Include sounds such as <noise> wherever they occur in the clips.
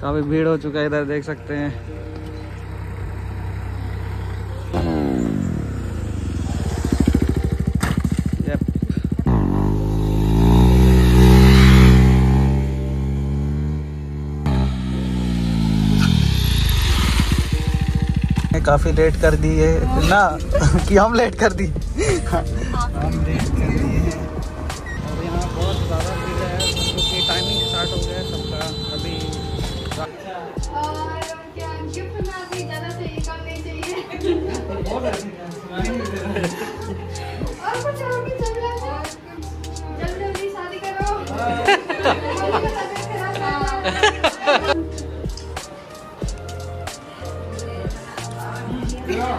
काफ़ी भीड़ हो चुका है इधर देख सकते हैं। काफ़ी लेट कर दी है। ना <laughs> कि हम लेट कर दी?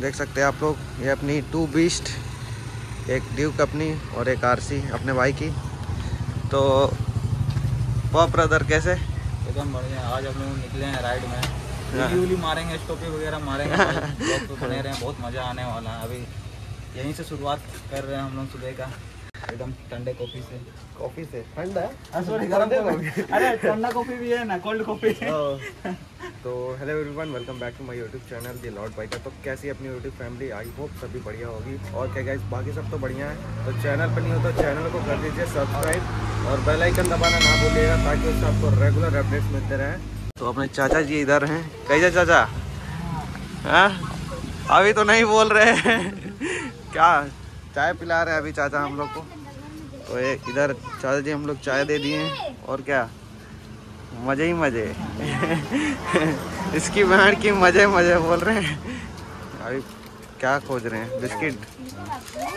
देख सकते हैं आप लोग ये अपनी टू बीस्ट एक ड्यूक अपनी और एक आरसी अपने भाई की। तो पॉप ब्रदर कैसे? एकदम बढ़िया आज हम लोग निकले हैं राइड में। हाँ। वीडियो मारेंगे स्टॉपी वगैरह मारेंगे <laughs> तो बने रहे हैं बहुत मज़ा आने वाला है। अभी यहीं से शुरुआत कर रहे हैं हम लोग सुबह का। एकदम ठंडे कॉफ़ी से। कॉफ़ी से? ठंडा है? सॉरी गर्म कॉफ़ी। अरे ठंडा कॉफ़ी भी है ना कोल्ड कॉफ़ी तो hello everyone welcome back to my YouTube channel the Lord Biker तो कैसी है अपनी यूट्यूब फैमिली आई होप सभी बढ़िया होगी। और क्या गाइस बाकी सब तो बढ़िया है। तो चैनल पर नहीं हो तो चैनल को कर दीजिए सब्सक्राइब और बेल आइकन दबाना ना भूलिएगा ताकि उससे आपको रेगुलर अपडेट्स मिलते रहें। तो अपने चाचा जी इधर हैं। कैसे चाचा? हाँ? अभी तो नहीं बोल रहे हैं। <laughs> क्या? चाय पिला रहे हैं अभी चाचा हम लोग को। तो ये इधर चाचा जी हम लोग चाय दे दिए हैं और क्या? मज़े ही मज़े। <laughs> इसकी बहन की मज़े मज़े बोल रहे हैं। अभी क्या खोज रहे हैं? बिस्किट।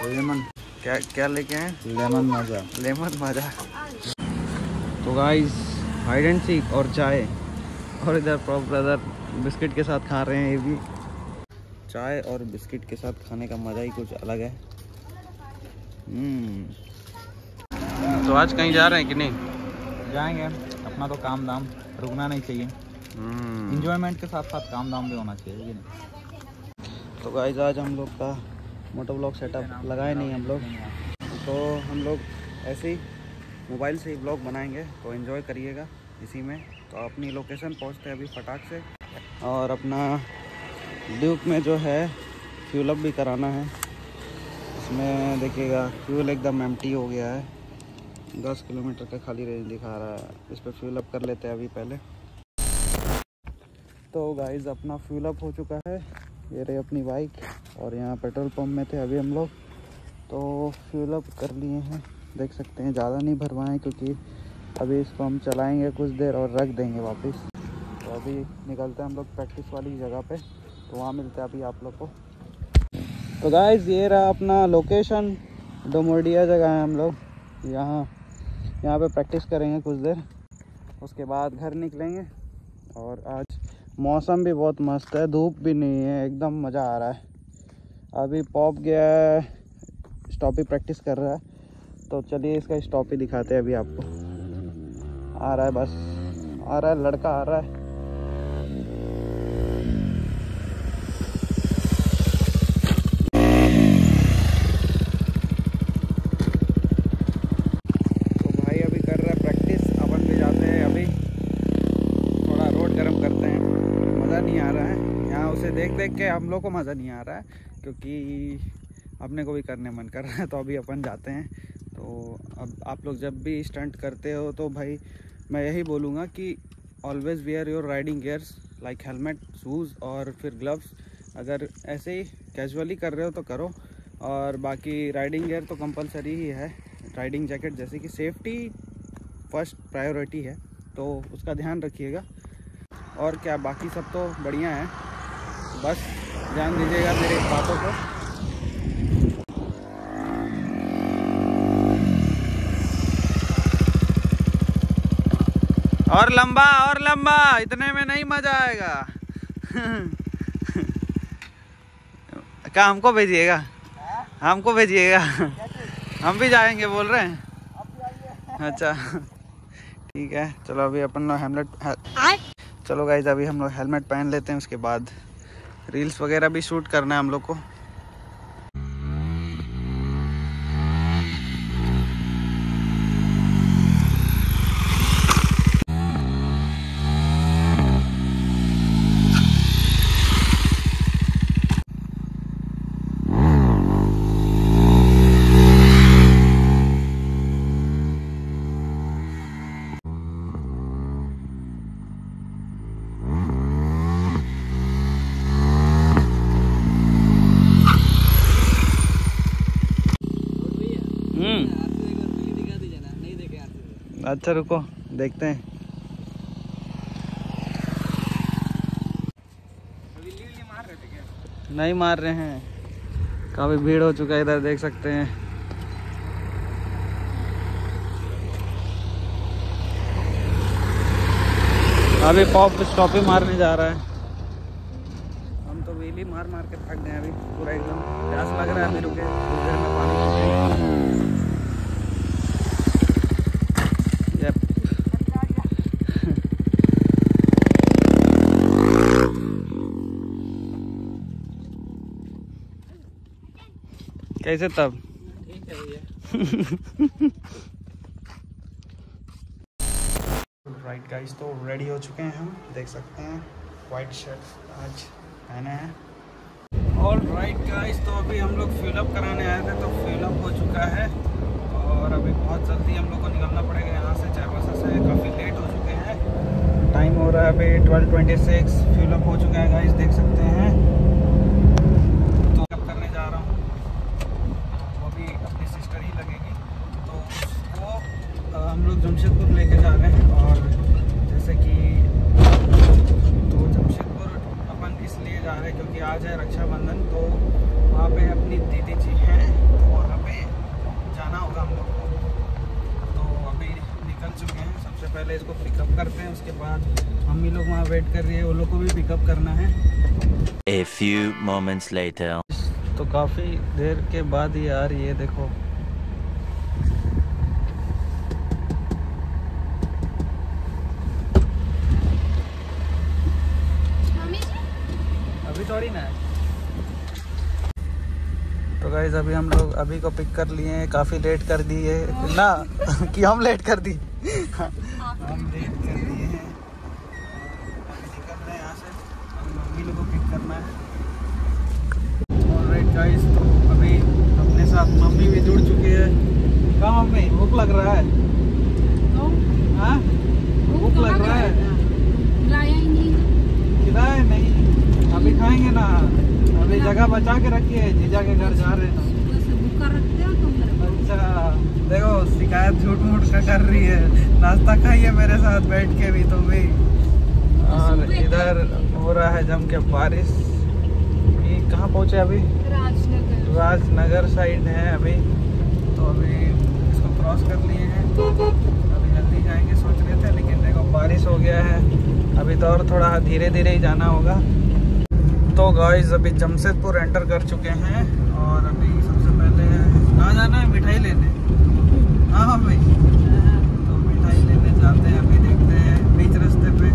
लेमन। क्या क्या लेके आए? लेमन मज़ा। लेमन मज़ा। तो गाइस हाइड एंड सीक और चाय। और इधर प्रो ब्रदर बिस्किट के साथ खा रहे हैं ये भी। चाय और बिस्किट के साथ खाने का मज़ा ही कुछ अलग है। तो आज कहीं जा रहे हैं कि नहीं? जाएँगे। अपना तो काम दाम रुकना नहीं चाहिए। हम्म। इंजॉयमेंट के साथ साथ काम दाम भी होना चाहिए लेकिन तो गाइज़ आज हम लोग का मोटो ब्लॉग सेटअप लगाए नहीं हम लोग। तो हम लोग ऐसे ही मोबाइल से ही ब्लॉग बनाएँगे। तो एंजॉय करिएगा इसी में। तो अपनी लोकेशन पहुँचते हैं अभी फटाक से। और अपना ड्यूक में जो है फ्यूल अप भी कराना है। इसमें देखिएगा फ्यूल एकदम एम्प्टी हो गया है। दस किलोमीटर का खाली रेंज दिखा रहा है। इस पर फ्यूल अप कर लेते हैं अभी पहले। तो गाइज़ अपना फ्यूल अप हो चुका है। ये रही अपनी बाइक और यहाँ पेट्रोल पंप में थे अभी हम लोग। तो फ्यूल अप कर लिए हैं। देख सकते हैं, ज़्यादा नहीं भरवाएँ क्योंकि अभी इसको हम चलाएँगे कुछ देर और रख देंगे वापस। तो अभी निकलते हैं हम लोग प्रैक्टिस वाली जगह पे। तो वहाँ मिलते हैं अभी आप लोग को। तो गाइज़ ये रहा अपना लोकेशन डोमोडिया जगह है हम लोग. यहाँ यहाँ पे प्रैक्टिस करेंगे कुछ देर. उसके बाद घर निकलेंगे. और आज मौसम भी बहुत मस्त है. धूप भी नहीं है. एकदम मज़ा आ रहा है. अभी पॉप गया है. स्टॉपी प्रैक्टिस कर रहा है. तो चलिए इसका स्टॉपी दिखाते हैं अभी आपको. आ रहा है बस. आ रहा है, लड़का आ रहा है तो भाई अभी कर रहा है प्रैक्टिस अपन भी जाते हैं अभी थोड़ा रोड गर्म करते हैं मज़ा नहीं आ रहा है यहाँ उसे देख देख के हम लोग को मज़ा नहीं आ रहा है, क्योंकि अपने को भी करने मन कर रहा है तो अभी अपन जाते हैं। तो अब आप लोग जब भी स्टंट करते हो तो भाई मैं यही बोलूँगा कि always wear your riding gears like helmet shoes और फिर ग्लव्स अगर ऐसे ही कैजुअली कर रहे हो तो करो। और बाकी राइडिंग गेयर तो कंपलसरी ही है। राइडिंग जैकेट जैसे कि सेफ्टी फ़र्स्ट प्रायोरिटी है तो उसका ध्यान रखिएगा। और क्या बाकी सब तो बढ़िया है। बस। ध्यान दीजिएगा मेरे बातों को। और लंबा और लंबा इतने में नहीं मज़ा आएगा। क्या हमको भेजिएगा? हमको भेजिएगा। हम भी जाएँगे बोल रहे हैं। अच्छा। ठीक है चलो अभी अपन लोग हेमलेट चलो गाइज़ अभी हम लोग हेलमेट पहन लेते हैं उसके बाद रील्स वगैरह भी शूट करना है हम लोग को। अच्छा रुको, देखते हैं। नहीं मार रहे हैं। काफ़ी भीड़ हो चुका है इधर, देख सकते हैं। अभी पॉप स्टॉप ही मारने जा रहा है। हम तो व्हीली मार मार के थक गए अभी, पूरा एकदम। प्यास लग रहा है अभी, रुके देर में पानी पीते हैं। Yep. कैसे तब? राइट गाइस तो रेडी हो चुके हैं हम, देख सकते हैं वाइट शर्ट आज पहने हैं। और राइट गाइस तो अभी हम लोग फिलअप कराने आए थे तो फिलअप हो चुका है। और अभी बहुत जल्दी हम लोग को निकलना पड़ेगा यहाँ से चारबासा से काफ़ी लेट हो चुके हैं। टाइम हो रहा है अभी ट्वेल्व ट्वेंटी सिक्स फिलअप हो चुका है गाइस देख सकते हैं तो पिकअप करने जा रहा हूँ वो भी अपनी सिस्टर ही लगेगी तो उसको अ, हम लोग जमशेदपुर लेके जा रहे हैं और जैसे कि तो जमशेदपुर अपन इसलिए जा रहे हैं क्योंकि आज है रक्षाबंधन तो वहाँ पे अपनी दीदी जी हैं तो वहाँ पे जाना होगा हम लोग को तो अभी निकल चुके हैं सबसे पहले इसको पिकअप करते हैं उसके बाद मम्मी लोग वहाँ वेट कर रही है वो लोग को भी पिकअप करना है A few moments later. तो काफ़ी देर के बाद ही रही है देखो मम्मी जी अभी थोड़ी ना। तो गाइज़ अभी हम लोग अभी को पिक कर लिए हैं काफ़ी लेट कर दी है। ना <laughs> कि हम लेट कर दी? हम लेट कर दिए हैं। निकल रहे हैं यहाँ से। मम्मी लोग को पिक करना है। और राइट गाइज़ तो अभी अपने साथ मम्मी भी जुड़ चुकी है। कहाँ मम्मी? भूख लग रहा है। हाँ? भूख लग रहा है। लाया ही? नहीं। खिलाए नहीं अभी खाएँगे ना। अभी जगह बचा के रखिए जीजा के घर जा रहे हैं। हो तुम को? अच्छा देखो शिकायत झूठ मूठ का कर रही है। नाश्ता खाइए मेरे साथ बैठ के भी तो भी। और इधर हो रहा है जम के बारिश। ये कहाँ पहुँचे अभी? राजनगर। राजनगर साइड है अभी। तो अभी इसको क्रॉस कर लिए हैं। अभी जल्दी जाएँगे सोच रहे थे लेकिन देखो बारिश हो गया है। अभी तो और थोड़ा धीरे धीरे ही जाना होगा। तो गाइस अभी जमशेदपुर एंटर कर चुके हैं और अभी सबसे पहले कहाँ जाना है? मिठाई लेने। हाँ हाँ भाई। तो मिठाई लेने जाते हैं, अभी देखते हैं बीच रास्ते पे।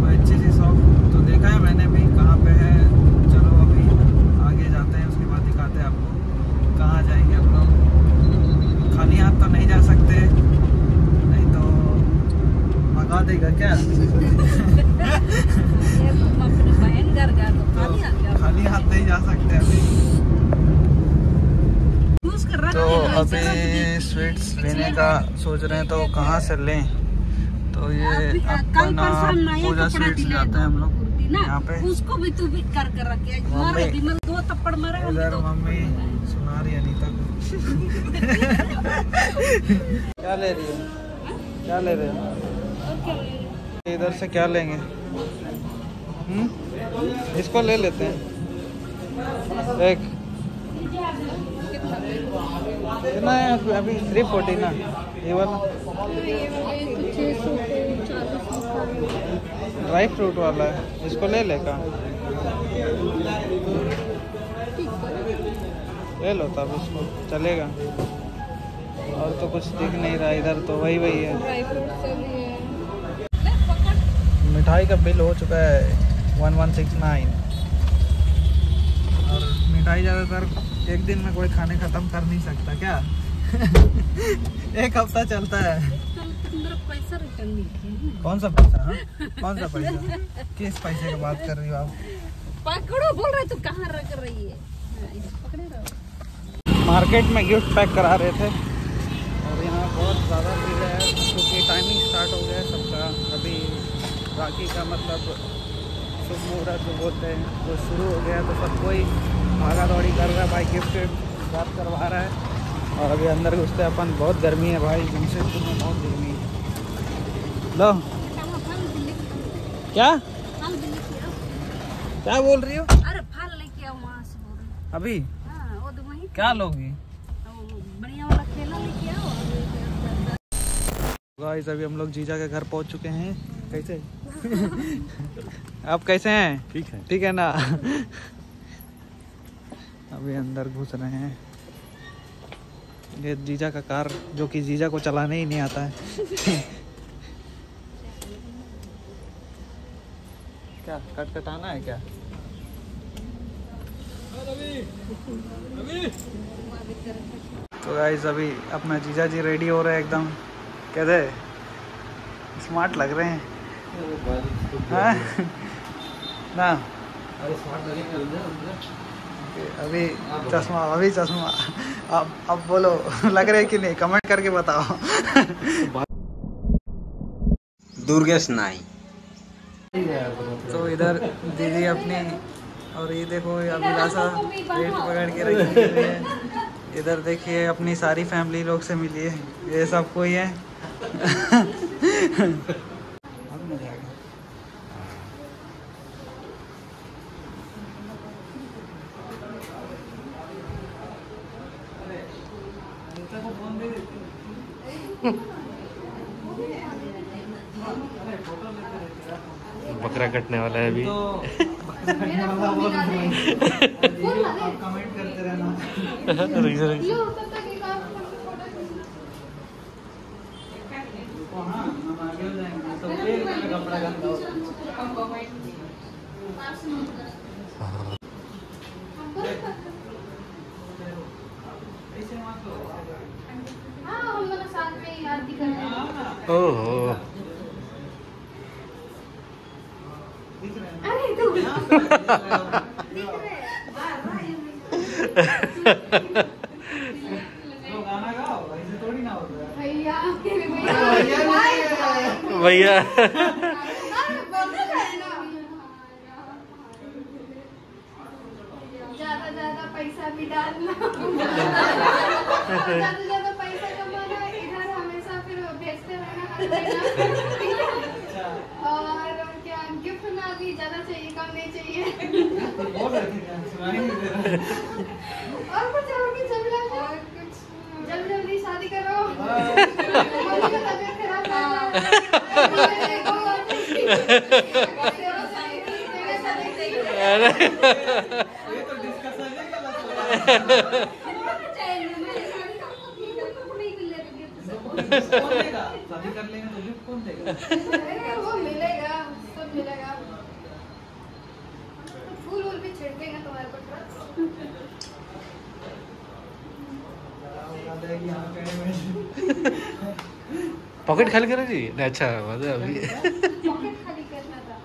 कोई अच्छी सी शॉप तो देखा है मैंने भी, कहाँ पे है। चलो अभी आगे जाते हैं, उसके बाद दिखाते हैं आपको कहाँ जाएँगे हम लोग। खाली हाथ तो नहीं जा सकते, नहीं तो भगा देगा क्या <laughs> ये तुम अपने बहन घर गए तो तो खाली आ गया खाली हाथ नहीं जा सकते अभी। तो अभी स्वीट्स लेने का सोच रहे हैं तो कहाँ से लें? तो ये अपना पूजा स्वीट्स जाते हैं हम लोग यहाँ पे। उसको भी तू भी कर कर रखे दिमाग दो थप्पड़ मारे मम्मी सुना रही अनीता को। <laughs> क्या ले रही है? क्या ले रहे हो? क्या ले रहे हो? इधर से क्या लेंगे? हम्म? इसको ले लेते हैं। एक। कितना है अभी- थ्री फोर्टी ना। ये वाला। ड्राई फ्रूट वाला है। इसको ले ले का? ले लो तब इसको। चलेगा। और तो कुछ दिख नहीं रहा इधर तो वही वही है। मिठाई का बिल हो चुका है। वन वन सिक्स नाइन और मिठाई ज़्यादातर एक दिन में कोई खाने ख़त्म कर नहीं सकता क्या? <laughs> एक हफ़्ता चलता है। कौन सा पैसा हाँ? कौन सा पैसा? किस पैसे की बात कर रही हो आप? पकड़ो बोल रहे तू कहाँ रख रही है? हाँ, मार्केट में गिफ्ट पैक करा रहे थे। और यहाँ बहुत ज़्यादा भीड़ है क्योंकि टाइमिंग स्टार्ट हो गया सबका। अभी राखी का मतलब शुभ मुहूर्त जो बोलते हैं। वो शुरू हो गया तो सब कोई भागा दौड़ी कर रहा है भाई गिफ्ट बात करवा रहा है। और अभी अंदर घुसते अपन बहुत गर्मी है भाई जमशेदपुर में बहुत गर्मी है। लो। क्या? क्या बोल रही हो? अरे फल लेके आओ वहाँ से बोल रही अभी? हाँ वो तो वहीं। क्या लोगी? बढ़िया वाला केला लेके आओ। गाइस अभी हम लोग जीजा के घर पहुँच चुके हैं। कैसे? <laughs> आप कैसे हैं? ठीक है। ठीक है ना? अभी अंदर घुस रहे हैं। ये जीजा का कार जो कि जीजा को चलाने ही नहीं आता है। <laughs> क्या कट कटाना है क्या? तो गाइस अभी अपना जीजा जी रेडी हो रहे हैं एकदम। कैसे? स्मार्ट लग रहे हाँ? ना। अभी चश्मा अभी चश्मा। अब अब बोलो लग रहे कि नहीं? कमेंट करके बताओ। दुर्गेश नाई। तो इधर दीदी अपनी और ये देखो अभिलाषा पेट पकड़ के रखी है। इधर देखिए अपनी सारी फैमिली लोग से मिली है। ये सब कोई है? बकरा कटने वाला है अभी। तो भैया। ज़्यादा ज़्यादा पैसा भी डालना ज़्यादा ज़्यादा पैसा कमाना, इधर हमेशा फिर भेजते रहना हर महीना अच्छा और क्या गिफ्ट में अभी ज़्यादा चाहिए। चाहिए बोल रहे थे सुनाई नहीं दे रहा। और कुछ और चल रहा है? और कुछ जल्दी जल्दी शादी करो। मम्मी का तबीयत खराब है। ये तो डिस्कशन है देगा? शादी कर लेंगे तो गिफ्ट कौन देगा? वो मिलेगा सब मिलेगा फूल वूल भी छिड़केंगे तुम्हारे को <laughs> पॉकेट खाली करो जी नहीं, अच्छा मतलब अभी <laughs> <laughs> पॉकेट खाली करना था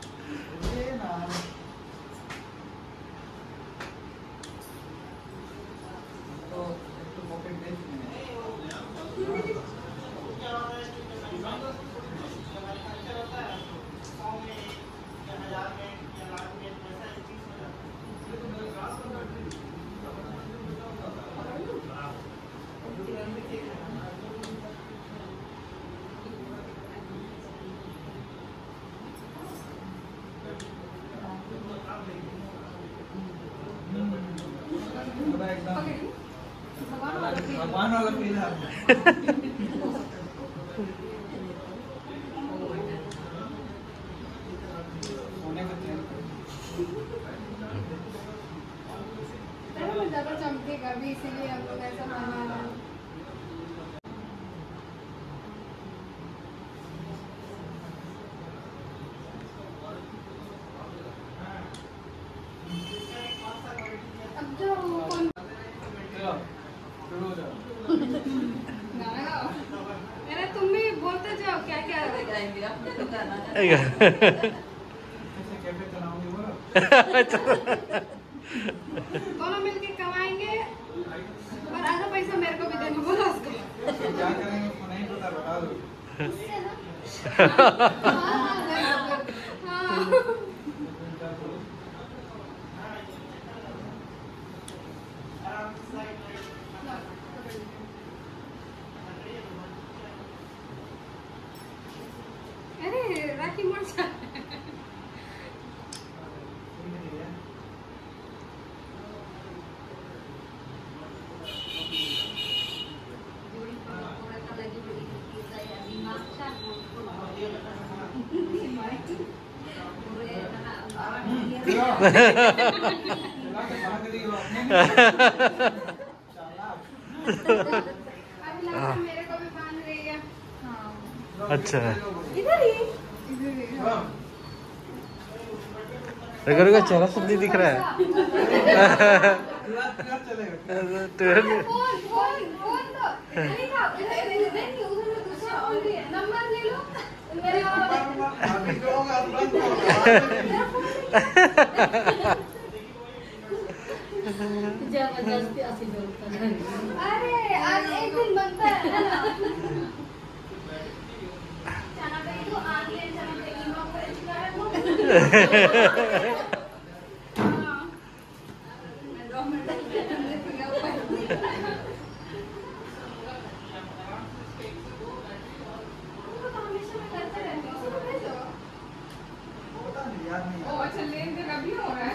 भगवान वाला फील है चलो मैं ज़्यादा चमकेगा भी इसीलिए हम लोग ऐसा बना रहे हैं अब जो कौन गाना गाओ अरे तुम भी बोलते जाओ क्या क्या दोनों मिलके कमाएँगे और आधा पैसा मेरे को भी देना बोलो उसको। क्या करेंगे? उसको नहीं पता बता दो <laughs> हाँ अरे राखी मर जा अभी लगता है मेरे को भी बाँध रही है हाँ अच्छा ही ही हाँ। रुको रुको चेहरा सब नहीं दिख रहा है <laughs> <laughs> चलेगा ले लो। अरे आज एक दिन बनता है चना पे तो आगे चना पे ईमा को वो हाँ। मैं दो मिनट देखूँगा वो तो हमेशा मैं करते रहती हूँ उसको भेजो पता नहीं याद नहीं ओ अच्छा लेन देन अभी हो रहा है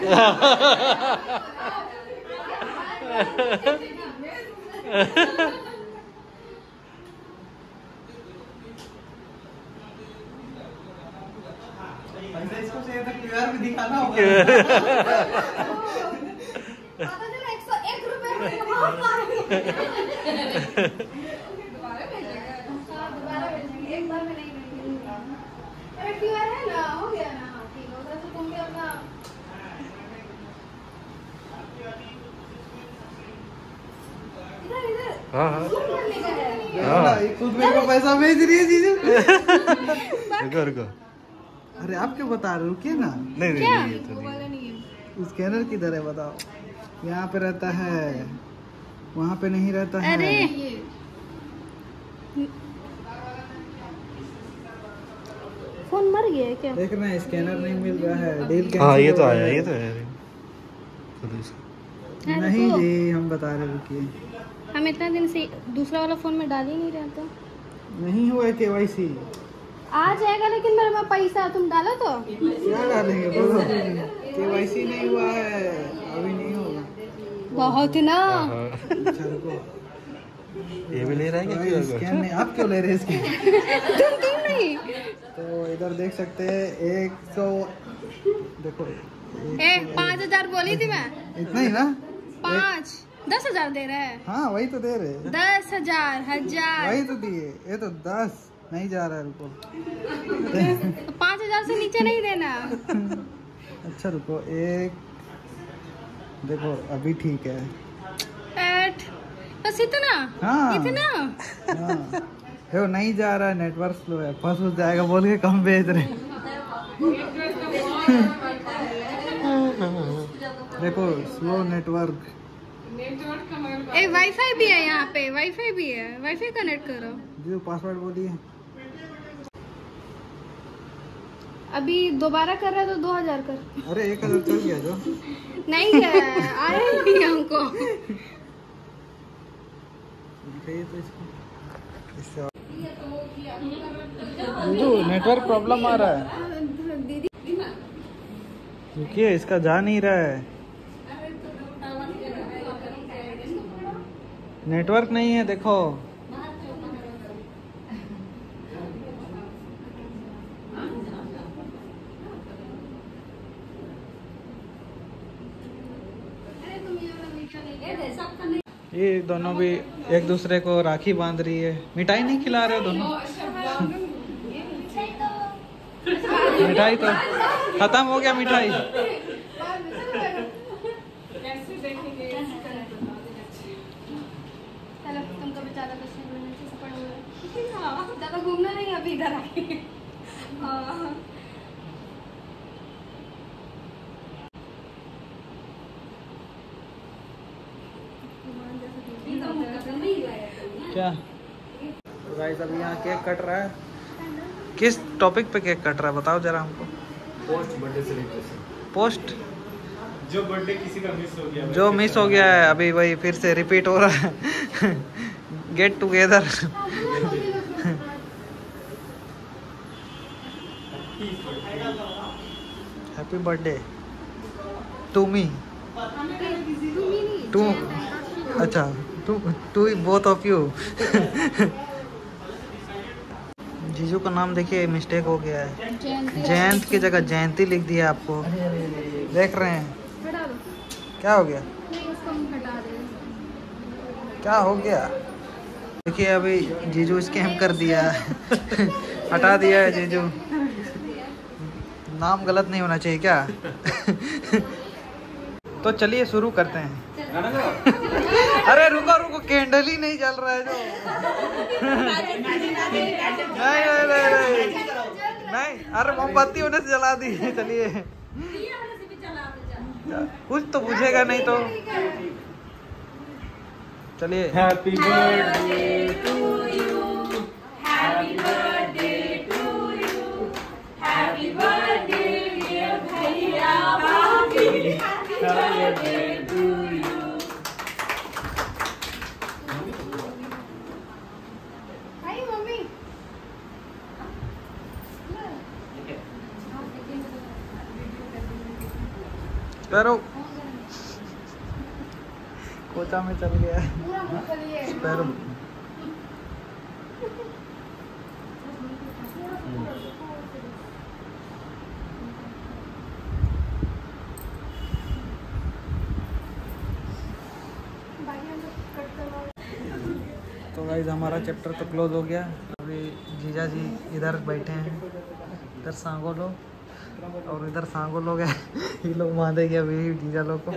पैसा इसको चाहिए था क्यूआर भी दिखाना होगा <laughs> पता चला एक सौ एक रुपए में कमा पाएँगे दोबारा भेजेगा हाँ दोबारा भेजेंगे एक बार में नहीं भेजेंगे अरे क्यूआर है ना हो गया ना हाँ ठीक है उधर से तुम भी अपना इधर इधर हाँ हाँ। है। ये खुद मेरे को पैसा भेज रही है जीजू। <laughs> रुको रुको। अरे आप क्यों बता रहे हो? रुकिए ना? नहीं नहीं ये तो वो नहीं वाला नहीं है। स्कैनर किधर है बताओ। यहाँ पे रहता है। वहाँ पे नहीं रहता है। अरे। ये फ़ोन मर गया है क्या? देख रहे हैं स्कैनर नहीं मिल रहा है। डील हाँ cancel ये तो आया। ये तो है। इसका। नहीं जी हम बता रहे रुकिए। हम इतना दिन से दूसरा वाला फ़ोन में डाल ही नहीं रहे थे नहीं हुआ है केवाईसी आ जाएगा लेकिन मेरे पास पैसा तुम डालो तो। क्या डालेंगे? बोलो। केवाईसी नहीं हुआ है अभी नहीं होगा। बहुत ना। ये भी ले रहा है क्या कोड? स्कैन नहीं आप क्यों ले रहे हैं स्कैन तुम तुम नहीं? तो इधर देख सकते हैं एक सौ देखो ए पाँच हज़ार बोली थी मैं। इतना ही ना? पाँच। दस हज़ार दे रहे हैं। हाँ वही तो दे रहे। हैं। दस हज़ार हज़ार। वही तो दिए। ये तो दस नहीं जा रहा है रुको। पाँच हज़ार से नीचे नहीं देना। अच्छा रुको एक देखो अभी ठीक है। एट बस इतना? हाँ। इतना? हाँ। देखो नहीं जा रहा है नेटवर्क स्लो है। फंस फंस जाएगा बोल के कम भेज रहे। <laughs> देखो स्लो नेटवर्क ए वाईफाई भी है यहाँ पे वाईफाई भी है। वाईफाई कनेक्ट करो। जो पासवर्ड बोलिए अभी दोबारा कर रहा है तो दो हज़ार कर। अरे एक हज़ार चल गया जो। नहीं है आया ही नहीं हमको। तो जो नेटवर्क प्रॉब्लम आ रहा है। दीदी रुकिए इसका जा नहीं रहा है। नेटवर्क नहीं है देखो। ये दोनों भी एक दूसरे को राखी बाँध रही है। मिठाई नहीं खिला रहे दोनों? तो- मिठाई तो खत्म हो गया मिठाई। ज़्यादा घूमना नहीं अभी इधर आके। हाँ। क्या तो गाइस अभी यहाँ केक कट रहा है। किस टॉपिक पे केक कट रहा है? बताओ जरा हमको। पोस्ट बर्थडे सेलिब्रेशन पोस्ट जो बर्थडे किसी का मिस हो गया जो मिस हो गया है अभी वही फिर से रिपीट हो रहा है। <laughs> Get together happy birthday to me too अच्छा to to both of you जीजू का नाम देखिए मिस्टेक हो गया है। जयंत की जगह जयंती लिख दिया आपको। देख रहे हैं। क्या हो गया? नहीं उसको हम हटा दे। क्या हो गया? देखिए अभी जीजू स्कैम कर दिया। <laughs> हटा दिया है जीजू। <laughs> <laughs> नाम गलत नहीं होना चाहिए क्या? तो चलिए शुरू करते हैं। अरे रुको रुको, कैंडल ही नहीं जल रहा है जो। नहीं नहीं नहीं नहीं। अरे मोमबत्ती उन्हें जला दी। चलिए। कुछ तो पूछेगा, नहीं तो। चलिए। हैप्पी बर्थडे आई स्पैरो। कोचा में चल गया। स्पैरो। तो गाइज़ हमारा चैप्टर तो क्लोज हो गया। अभी जीजा जी इधर बैठे हैं। इधर सांगो लोग और इधर सांगो लोग हैं ये लोग बांधेंगे अभी जीजा लोग को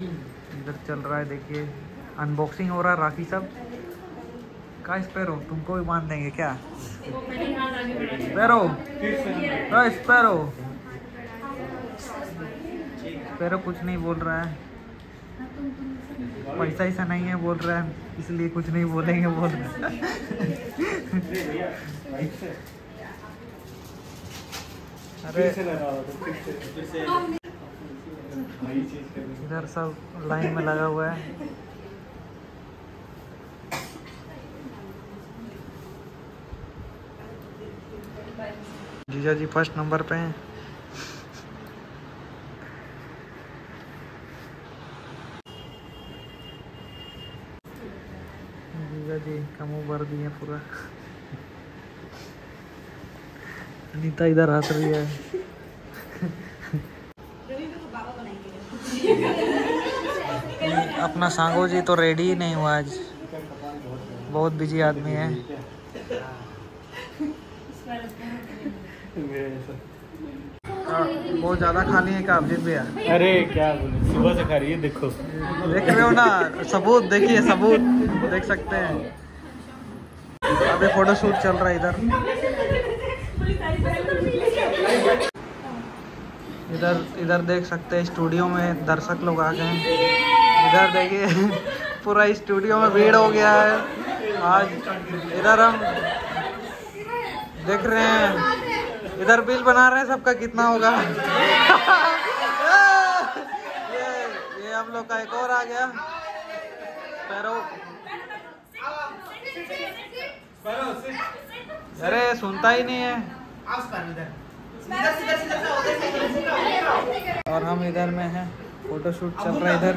इधर चल रहा है देखिए अनबॉक्सिंग हो रहा है राखी सब का स्पैरो तुमको भी बाँध देंगे क्या स्पैरो हाँ, स्पैरो स्पैरो कुछ नहीं बोल रहा है पैसा ऐसा नहीं है बोल रहा है इसलिए कुछ नहीं बोलेंगे बोल रहा है इधर सब लाइन में लगा हुआ है। जीजा जी फ़र्स्ट नंबर पे हैं। जीजा जी का मुँह भर दिए पूरा। अनीता इधर हंस रही है। अपना सांगो जी तो रेडी ही नहीं हुआ आज। बहुत बिज़ी आदमी है। हाँ, बहुत ज़्यादा खानी है क्या अभिजीत भैया? अरे क्या बोले सुबह से खा रही है देखो। देख रहे हो ना सबूत देखिए सबूत देख सकते हैं। अभी फ़ोटो शूट चल रहा है इधर। इधर इधर देख सकते हैं स्टूडियो में दर्शक लोग आ गए हैं। इधर देखिए, पूरा स्टूडियो में भीड़ हो गया है। आज इधर हम देख रहे हैं। इधर बिल बना रहे हैं सबका, कितना होगा? ये ये हम लोग का एक और आ गया। पैरो। अरे, सुनता ही नहीं है। और हम इधर में हैं। फोटोशूट चल रहा है इधर।